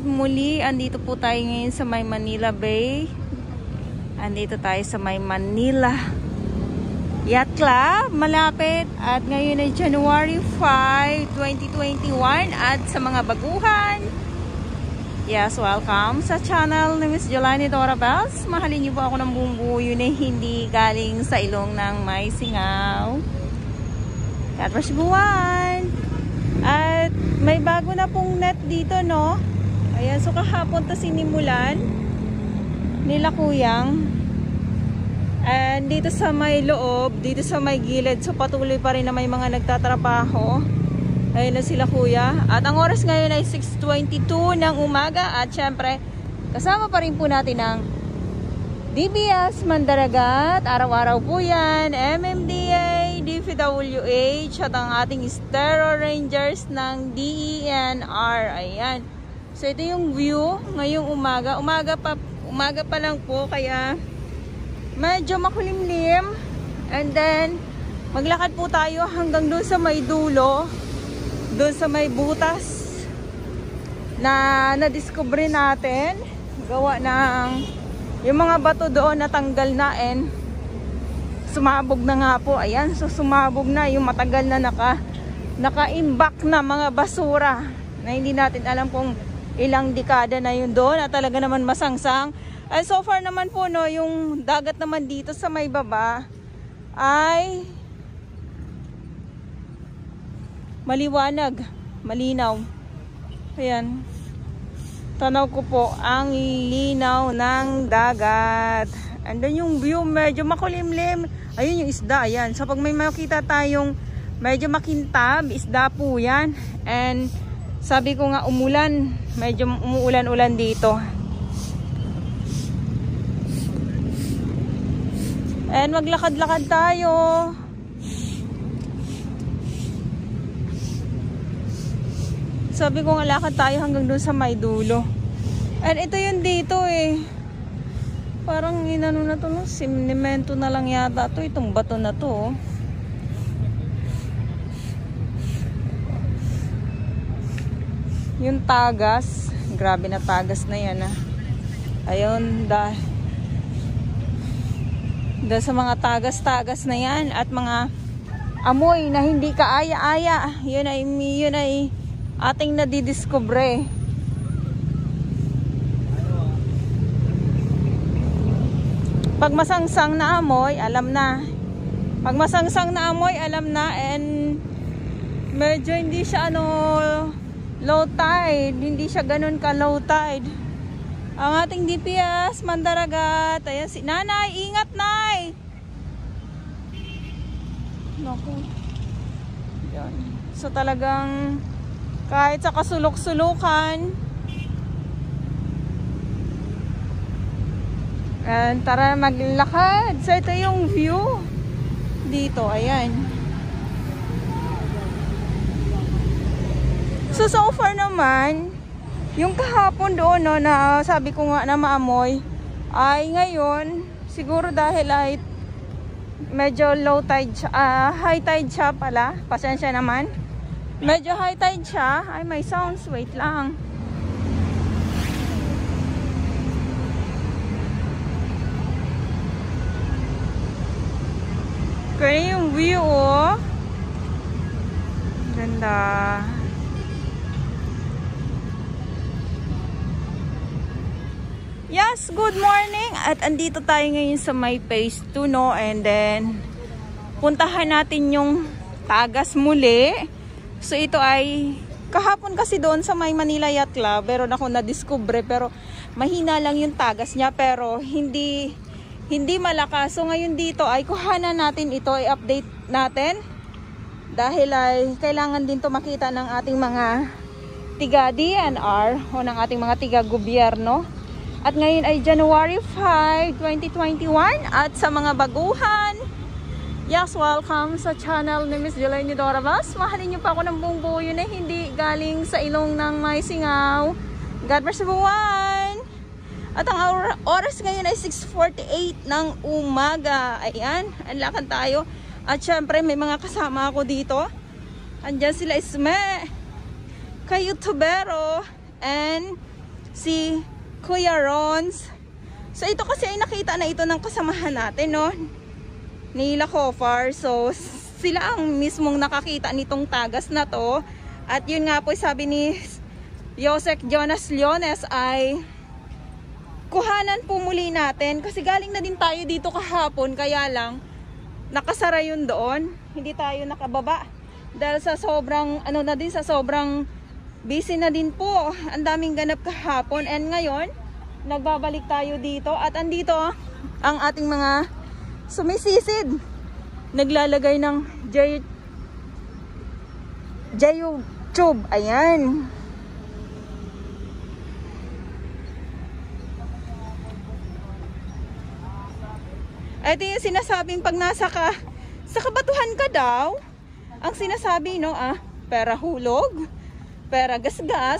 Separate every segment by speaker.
Speaker 1: At muli, andito po tayo ngayon sa may Manila Bay. Andito tayo sa may Manila Yacht Club, malapit. At ngayon ay January 5, 2021. At sa mga baguhan, yes, welcome sa channel ni Miss Jelani Dora. Mahalin niyo po ako ng buong buo hindi galing sa ilong ng may singaw. God bless buwan! At may bago na pong net dito, no? Ayan, so kahapon to sinimulan nila kuyang. And dito sa may loob, dito sa may gilid, so patuloy pa rin na may mga nagtatrabaho. Ayun na sila kuya. At ang oras ngayon ay 6.22 ng umaga. At syempre, kasama pa rin po natin ang DBS Mandaragat. Araw-araw po yan. MMDA, DPWH at ang ating Stero Rangers ng DENR. Ayan. So ito yung view ngayong umaga. Umaga pa, umaga pa lang po kaya medyo makulimlim. And then, maglakad po tayo hanggang doon sa may dulo. Doon sa may butas na na-discover natin. Gawa ng yung mga bato doon natanggal na and sumabog na nga po. Ayan, so sumabog na yung matagal na naka naka-imbak na mga basura na hindi natin alam kung ilang dekada na yun doon at talaga naman masangsang. And so far naman po no, yung dagat naman dito sa may baba ay maliwanag, malinaw. Ayan. Tanaw ko po ang linaw ng dagat. Andun yung view, medyo makulimlim. Ayun yung isda, ayan. So pag may makita tayong medyo makintab, isda po yan. And sabi ko nga umulan, medyo umuulan-ulan dito. And maglakad-lakad tayo. Sabi ko nga lakad tayo hanggang doon sa may dulo. And ito yun dito eh. Parang inano na to no, simnemento na lang yata to itong bato na to. Oh. Yung tagas, grabe na tagas na yan ah. Ayun, dahil dahil sa mga tagas-tagas na yan at mga amoy na hindi kaaya-aya. Yun ay, yun ay ating nadidiscover. Pag masangsang na amoy, alam na. Pag masangsang na amoy, alam na and medyo hindi siya ano low tide, hindi siya ganun ka low tide. Ang ating DPS, Mandaragat. Ayan si Nanay, ingat Nay. Naku. Yan. So talagang kahit sa kasulok-sulukan. And tara maglakad. So ito yung view dito, ayan. So so far naman, yung kahapon doon no, na sabi ko nga na maamoy, ay ngayon, siguro dahil ay medyo low tide siya, uh, high tide siya pala, pasensya naman. Medyo high tide siya, ay may sounds, wait lang. Kaya yung view oh. Ganda. Yes, good morning. At andito tayo ngayon sa may phase 2, no? And then, puntahan natin yung tagas muli. So, ito ay, kahapon kasi doon sa may Manila Yacht Club, pero ako na-discover, pero mahina lang yung tagas niya, pero hindi, hindi malakas. So, ngayon dito ay kuhanan natin ito, i-update natin. Dahil ay, kailangan din to makita ng ating mga tiga DNR o ng ating mga tiga gobyerno at ngayon ay January 5, 2021 at sa mga baguhan, yes, welcome sa channel ni Miss Jelani Dora Vaz. Mahalin niyo pa ako ng buong buo yun eh, hindi galing sa ilong ng may singaw. God bless everyone! At ang oras ngayon ay 6.48 ng umaga. Ayan, anlakan tayo. At syempre may mga kasama ako dito. Andyan sila Isme, kay YouTubero, and si Kuya Rons. So ito kasi ay nakita na ito ng kasamahan natin, no? Ni La Cofar. So sila ang mismong nakakita nitong tagas na to. At yun nga po sabi ni Yosek Jonas Leones ay kuhanan po muli natin kasi galing na din tayo dito kahapon kaya lang nakasara yun doon. Hindi tayo nakababa. Dahil sa sobrang, ano na din, sa sobrang busy na din po. Ang daming ganap kahapon. And ngayon, nagbabalik tayo dito. At andito ang ating mga sumisisid. Naglalagay ng J J-Tube. Ayan. Ito yung sinasabing pag nasa ka, sa kabatuhan ka daw, ang sinasabi, no, ah, pera hulog, pera gasgas,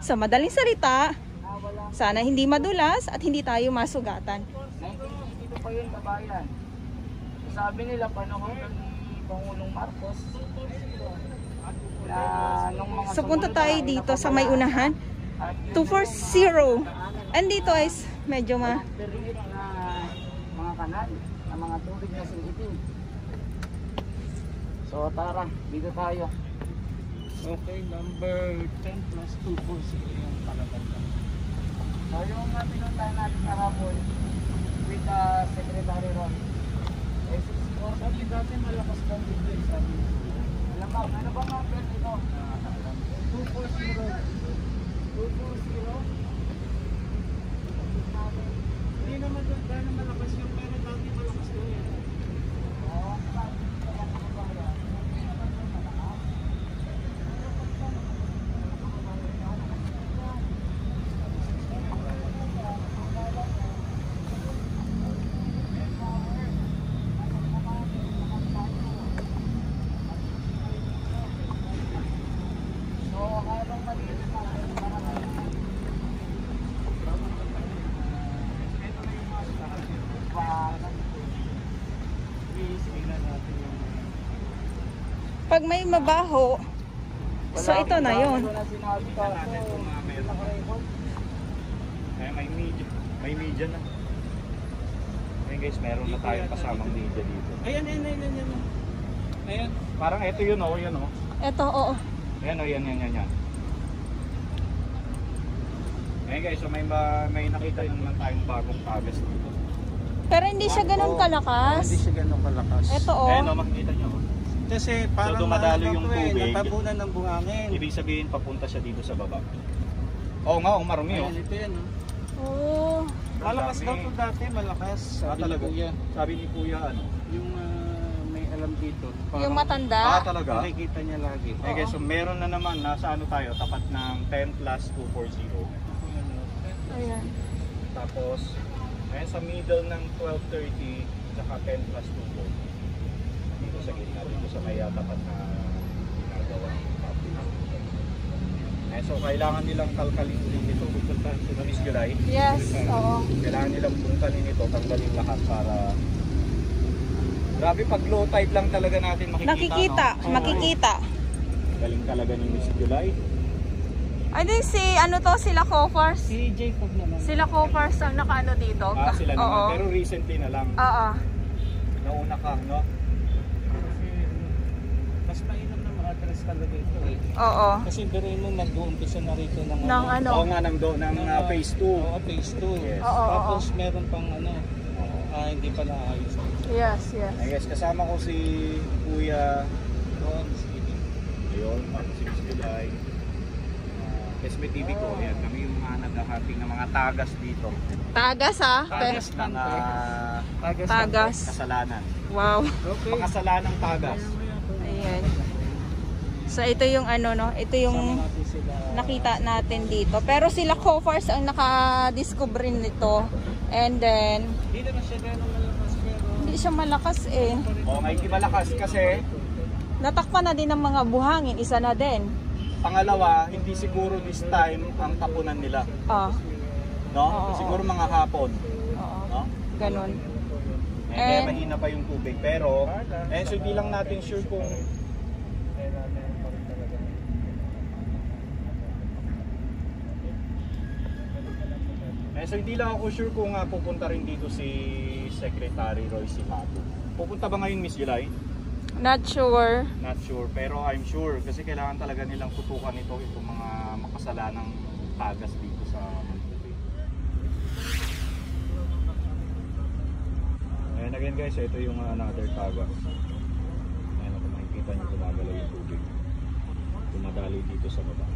Speaker 1: sa madaling salita, sana hindi madulas at hindi tayo masugatan.
Speaker 2: 1982 pa yun, kabayan. Sabi nila, panahon ni Pangulong Marcos, na nung mga
Speaker 1: So punta tayo dito sa may unahan,
Speaker 2: at yun
Speaker 1: 240. Andito is medyo ma...
Speaker 2: Mga kanal, na mga tubig na singitin. So tara, dito tayo.
Speaker 3: Okay, number 10 plus 2 po yung palaganda.
Speaker 2: So yung uh, pinuntahan natin karapon with the Secretary Ron. Eh, 64.
Speaker 3: Sabi dati malakas kang bigay, sabi niya.
Speaker 2: Alam mo, ano ba mga pwede ito?
Speaker 3: 240.
Speaker 2: 220.
Speaker 3: Hindi naman doon dahil malakas yung pero dati malakas doon eh.
Speaker 2: So, habang maliit na, para
Speaker 3: Tingnan natin yung
Speaker 1: Pag may mabaho, so ito na.
Speaker 4: Kaya may media, may media na. Ngayon guys, meron na tayong kasamang media dito.
Speaker 3: Ayan, ayan, ayan, ayan, ayan. Ayan.
Speaker 4: Parang ito yun oh, yan oh.
Speaker 1: Ito, oo.
Speaker 4: Ayan oh, yan, yan, yan, yan. Ngayon guys, so may, ba, may nakita naman tayong bagong tagas dito.
Speaker 1: Pero hindi siya ganun kalakas.
Speaker 3: Hindi siya ganun kalakas.
Speaker 1: Ito, oh.
Speaker 4: Ayan oh, makikita nyo.
Speaker 3: Kasi parang
Speaker 4: dumadalo
Speaker 3: ano
Speaker 4: yung
Speaker 3: to eh,
Speaker 4: tubig.
Speaker 3: Natabunan ng buhangin.
Speaker 4: Ibig sabihin, papunta siya dito sa baba. Oo nga, oh, marumi oh.
Speaker 3: Ito yan. oh.
Speaker 1: Oh.
Speaker 3: Malakas daw to dati, malakas.
Speaker 4: Ah,
Speaker 3: Sabi ni
Speaker 4: talaga?
Speaker 3: Kuya.
Speaker 4: Sabi ni Kuya, ano?
Speaker 3: Yung ah, may alam dito.
Speaker 1: Yung
Speaker 4: Ah,
Speaker 1: matanda.
Speaker 4: talaga?
Speaker 3: Nakikita niya lagi.
Speaker 4: Eh guys, so meron na naman, nasa ano tayo, tapat ng 10 plus 240.
Speaker 1: Ayan.
Speaker 4: Tapos, ngayon sa middle ng 12.30, tsaka 10 plus 2 Dito sa gitna, dito sa may uh, tapat na ginagawa. Eh, so, kailangan nilang kalkalin ulit ito. Sa Miss July.
Speaker 1: Yes, oo.
Speaker 4: Kailangan nilang bungkalin ito, tanggalin lahat para... Grabe, pag low tide lang talaga natin makikita.
Speaker 1: Nakikita,
Speaker 4: no?
Speaker 1: makikita.
Speaker 4: Galing talaga ni Miss July.
Speaker 1: I think si, ano to, sila Cofars.
Speaker 3: Si Jacob naman.
Speaker 1: Sila Cofars ang nakaano dito.
Speaker 4: Ah, sila naman.
Speaker 1: Oo.
Speaker 4: Pero recently na lang.
Speaker 1: Oo.
Speaker 4: Nauna ka, no?
Speaker 3: Kasi mas ma-address talaga ito eh.
Speaker 1: Oo.
Speaker 3: Kasi biruin mo mag-uumpisa na rito ng
Speaker 1: Ng ano?
Speaker 4: Oo nga, ng, do, ng
Speaker 3: ng,
Speaker 4: uh,
Speaker 3: ah,
Speaker 4: phase 2.
Speaker 3: Oo, phase 2.
Speaker 4: Yes.
Speaker 1: Oo, oo,
Speaker 3: Tapos meron pang ano, ah, hindi pa naayos.
Speaker 1: Yes, yes.
Speaker 4: Ay guys, kasama ko si Kuya
Speaker 3: Doon, sige.
Speaker 4: Ayun, tapos si Miss July. Uh, SB TV ko, yan. Kami yung mga naghahanting ng mga tagas dito.
Speaker 1: Tagas ha?
Speaker 4: Tagas ng uh,
Speaker 3: Tagas.
Speaker 1: Tagas.
Speaker 4: kasalanan.
Speaker 1: Wow.
Speaker 3: Okay.
Speaker 4: Pakasalanang tagas.
Speaker 1: Ayan. So ito yung ano no, ito yung nakita natin dito. Pero sila Cofars ang naka-discover nito. And then,
Speaker 3: Hindi naman siya gano'ng malakas pero
Speaker 1: hindi siya malakas eh.
Speaker 4: O, may malakas kasi
Speaker 1: Natakpan na din ng mga buhangin, isa na din.
Speaker 4: pangalawa, hindi siguro this time ang tapunan nila.
Speaker 1: Ah,
Speaker 4: No?
Speaker 1: Oo.
Speaker 4: Siguro mga hapon.
Speaker 1: oo.
Speaker 4: No?
Speaker 1: Ganun.
Speaker 4: Eh, kaya
Speaker 1: And-
Speaker 4: mahina pa yung tubig. Pero, eh, so hindi lang natin sure kung Eh, so hindi lang ako sure kung uh, pupunta rin dito si Secretary Roy Simato. Pupunta ba ngayon Miss July?
Speaker 1: Not sure.
Speaker 4: Not sure, pero I'm sure kasi kailangan talaga nilang tutukan ito itong mga makasalanang tagas dito sa Manila. And again guys, ito yung uh, another tagas. Ayan makikita niyo gumagalaw yung tubig. Dumadali dito sa baba.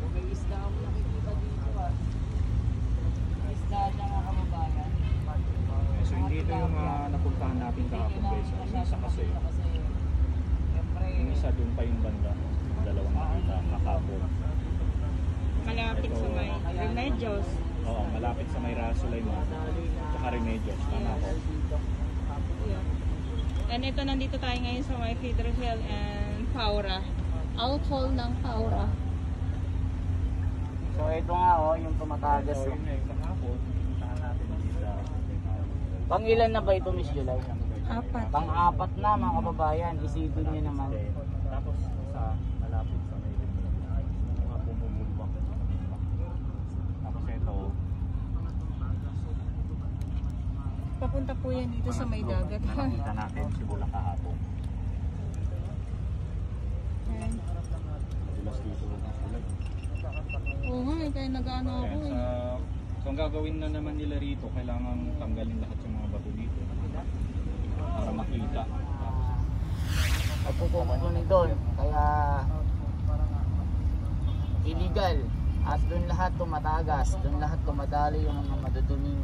Speaker 2: Kung may isda ako nakikita dito ah. May isda siya mga kababayan.
Speaker 4: Eh, so hindi ito yung uh, napuntahan natin kahapon guys. Ang isa kasi, yung isa doon pa yung banda. Yung dalawang nakita kahapon.
Speaker 1: Malapit sa may Remedios.
Speaker 4: Oo, malapit sa may Rasulaiman. Tsaka Remedios. Tama ako.
Speaker 1: And ito, nandito tayo ngayon sa may Feeder Hill and Paura. Outfall ng Paura.
Speaker 2: Oh, yung tumatagas.
Speaker 4: So, yun yung kahapon. Natin.
Speaker 2: Pang ilan na ba ito Miss July?
Speaker 1: Apat.
Speaker 2: Pang-apat na mga kababayan. Isipin niyo naman.
Speaker 4: Tapos sa malapit sa may mga bumubulwak. Tapos ito,
Speaker 1: Papunta po yan dito sa may dagat.
Speaker 4: nakita natin simula kahapon.
Speaker 1: Ayan.
Speaker 4: Dulas dito ng sulat.
Speaker 1: Oo nga, eh, kaya nag-ano ako eh.
Speaker 4: sa, so ang gagawin na naman nila rito, kailangan tanggalin lahat yung mga bato dito para makita.
Speaker 2: At pupukunin doon. Kaya illegal. At doon lahat tumatagas. Doon lahat tumadali yung mga maduduming